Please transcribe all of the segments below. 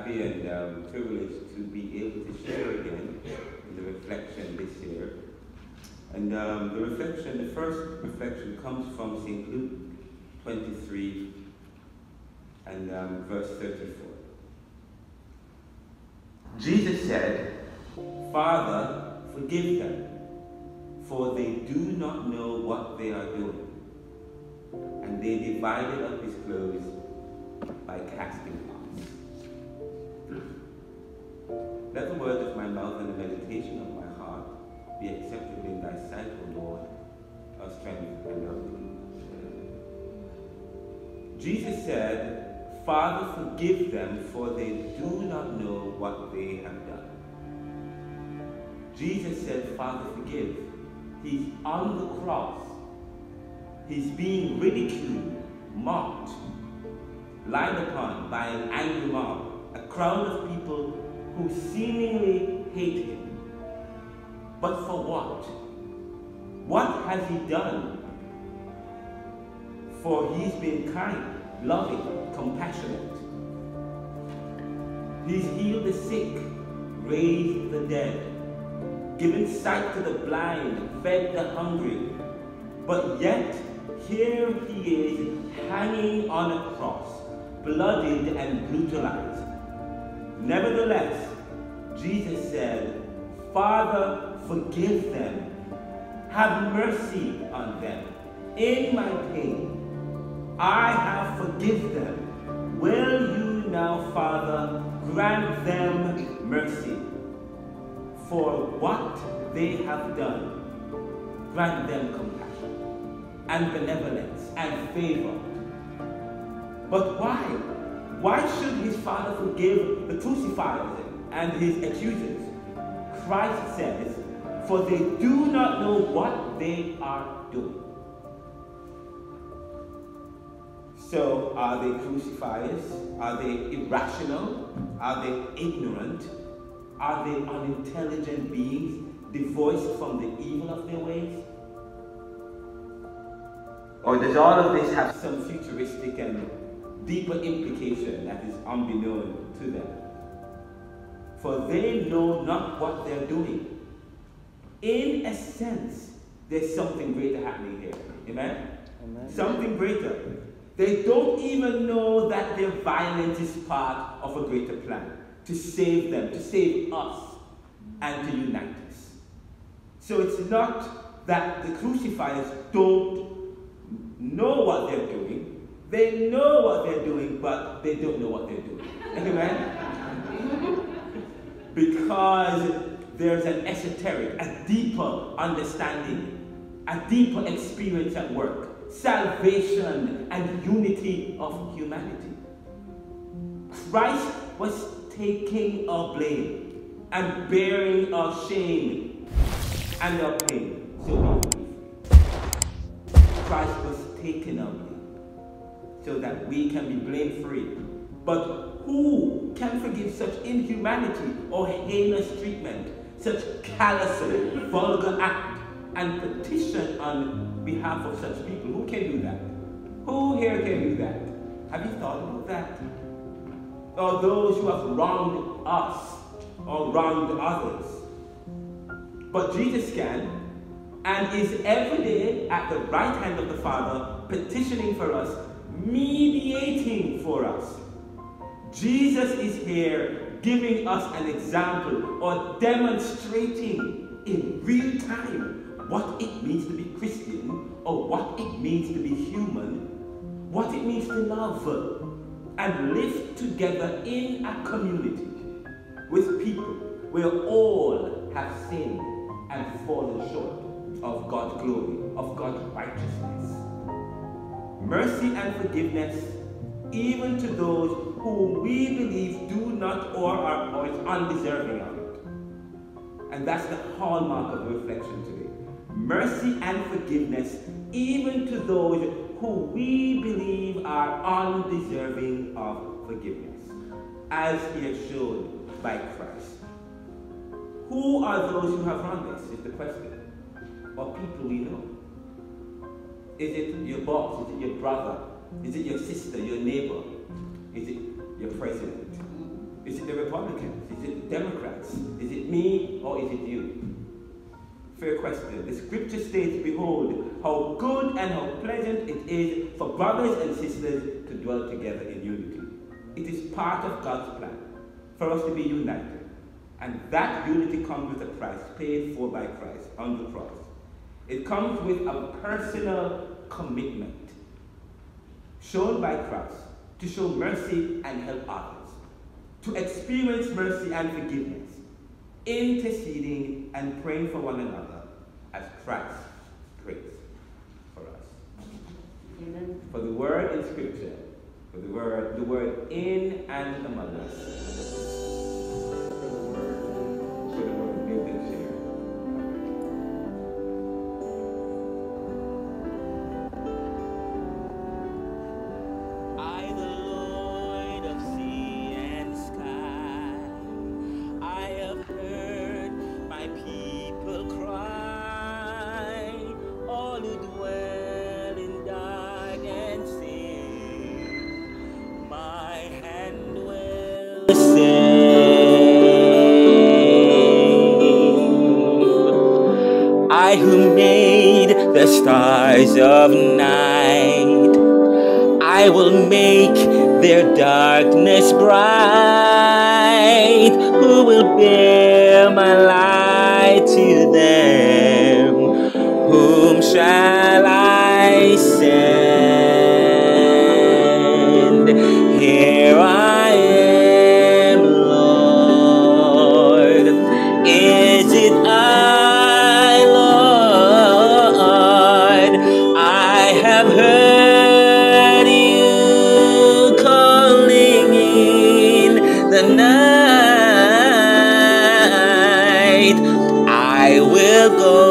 happy and um, privileged to be able to share again in the reflection this year. And um, the reflection, the first reflection comes from St. Luke 23 and um, verse 34. Jesus said, Father, forgive them, for they do not know what they are doing. And they divided up his clothes by casting. Let the words of my mouth and the meditation of my heart be acceptable in thy sight, O Lord, our strength and our redeemer. Jesus said, Father, forgive them, for they do not know what they have done. Jesus said, Father, forgive. He's on the cross. He's being ridiculed, mocked, lied upon by an angry mob, a crowd of people who seemingly hate him. But for what? What has he done? For he's been kind, loving, compassionate. He's healed the sick, raised the dead, given sight to the blind, fed the hungry. But yet, here he is hanging on a cross, bloodied and brutalized. Nevertheless, Jesus said, Father, forgive them. Have mercy on them. In my pain, I have forgiven them. Will you now, Father, grant them mercy for what they have done? Grant them compassion and benevolence and favor. But why? Why should his father forgive the crucifiers and his accusers? Christ says, For they do not know what they are doing. So, are they crucifiers? Are they irrational? Are they ignorant? Are they unintelligent beings divorced from the evil of their ways? Or does all of this have some futuristic and deeper implication that is unbeknown to them? For they know not what they're doing. In a sense, there's something greater happening here. Amen? Amen. Something greater. They don't even know that their violence is part of a greater plan to save them, to save us, and to unite us. So it's not that the crucifiers don't know what they're doing. They know what they're doing, but they don't know what they're doing. Amen? Because there's an esoteric, a deeper understanding, a deeper experience at work salvation and unity of humanity. Christ was taking our blame and bearing our shame and our pain so we. Christ was taking our blame so that we can be blame free. But who can forgive such inhumanity or heinous treatment, such callous, vulgar act, and petition on behalf of such people? Who can do that? Who here can do that? Have you thought about that? Or those who have wronged us or wronged others. But Jesus can and is every day at the right hand of the Father, petitioning for us, mediating for us. Jesus is here giving us an example or demonstrating in real time what it means to be Christian or what it means to be human, what it means to love and live together in a community with people where all have sinned and fallen short of God's glory, of God's righteousness. Mercy and forgiveness, even to those whom we believe do not or are or is undeserving of it. And that's the hallmark of reflection today. Mercy and forgiveness, even to those who we believe are undeserving of forgiveness, as he has shown by Christ. Who are those who have wronged us, is the question. Or people we know. Is it your boss? Is it your brother? Is it your sister, your neighbor? Is it your president? Mm-hmm. Is it the Republicans? Is it the Democrats? Is it me or is it you? Fair question. The scripture states, Behold, how good and how pleasant it is for brothers and sisters to dwell together in unity. It is part of God's plan for us to be united. And that unity comes with a price paid for by Christ on the cross. It comes with a personal commitment shown by Christ to show mercy and help others, to experience mercy and forgiveness, interceding and praying for one another as Christ prays for us. Amen. For the word in Scripture, for the word, the word in and among us. I who the stars of night, I will make their darkness bright. Who will bear my light to them? Whom shall I send? Go,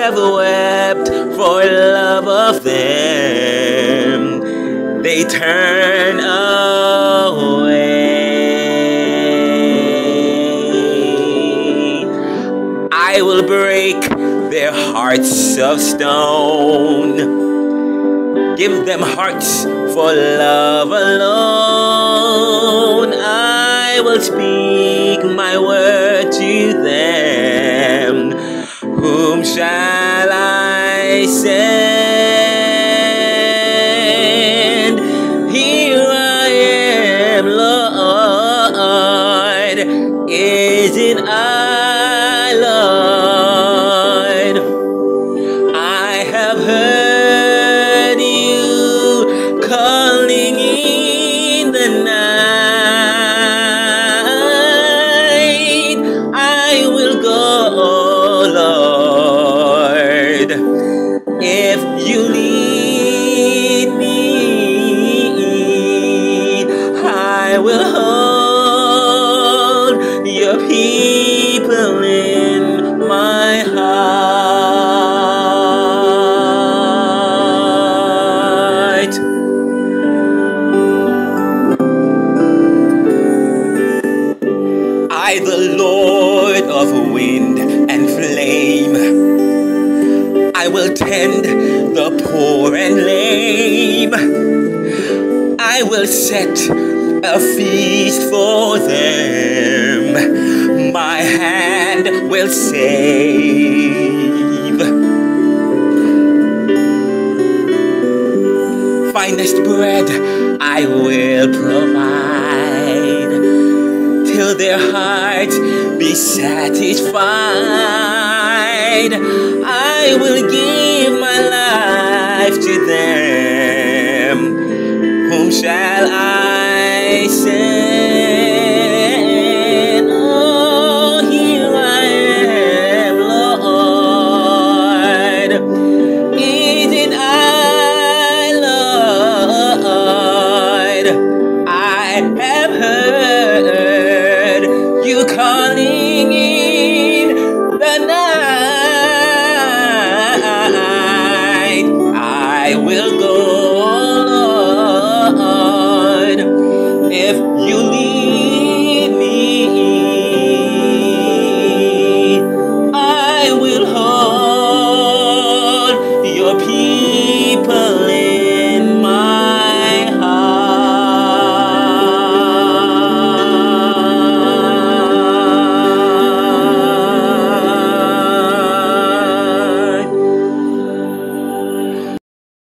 Have wept for love of them. They turn away. I will break their hearts of stone. Give them hearts for love alone. I will speak my word to them. Whom shall Is it I? I have heard you calling in the night. I will go, oh Lord, if you lead set a feast for them. My hand will save. Finest bread I will provide till their hearts be satisfied. I will give my life to them. Whom shall have heard. You calling